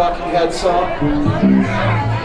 Talking Head song.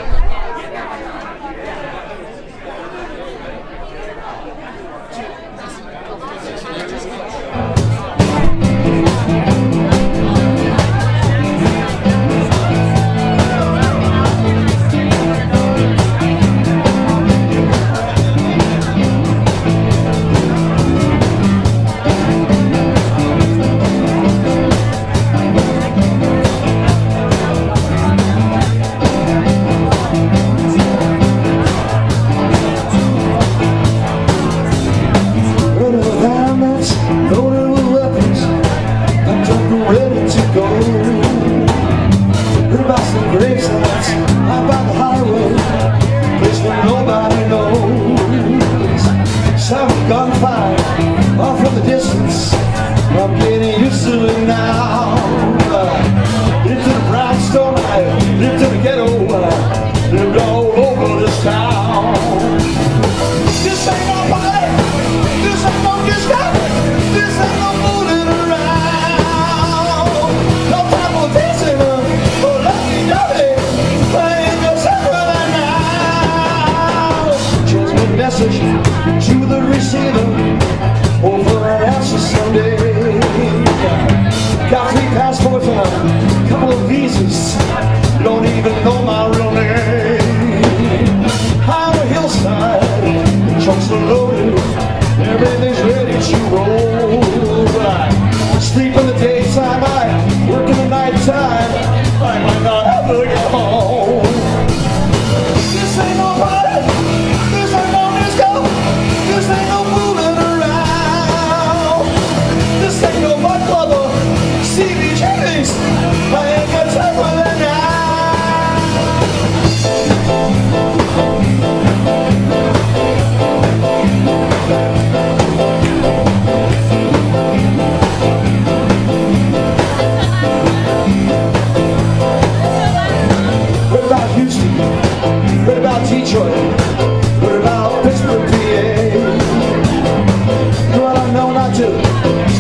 trucks alone.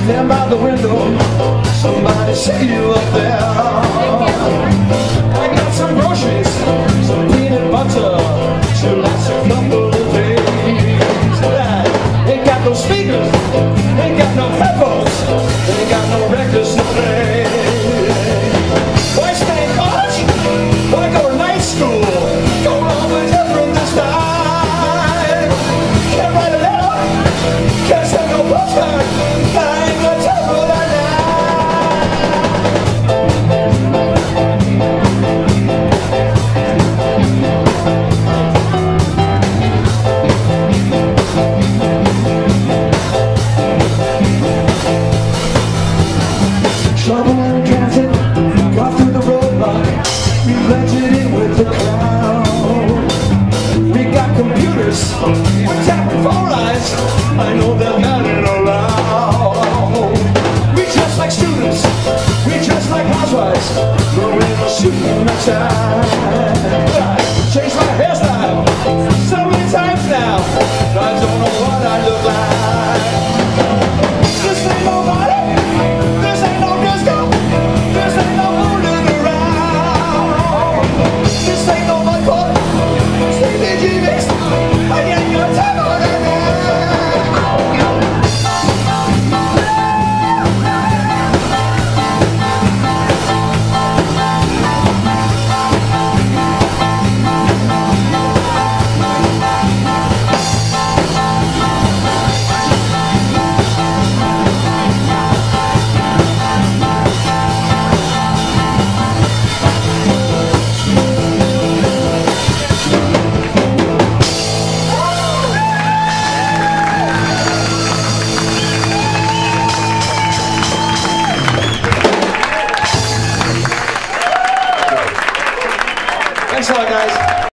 stand by the window. Somebody see you up there. I got some groceries, some peanut butter, to last a couple of days. Ain't got no speakers, ain't got no headphones, ain't got no records, no with the. We got computers, what's happening for eyes? I know they're. We just like students, we just like housewives, we're in match. on, guys.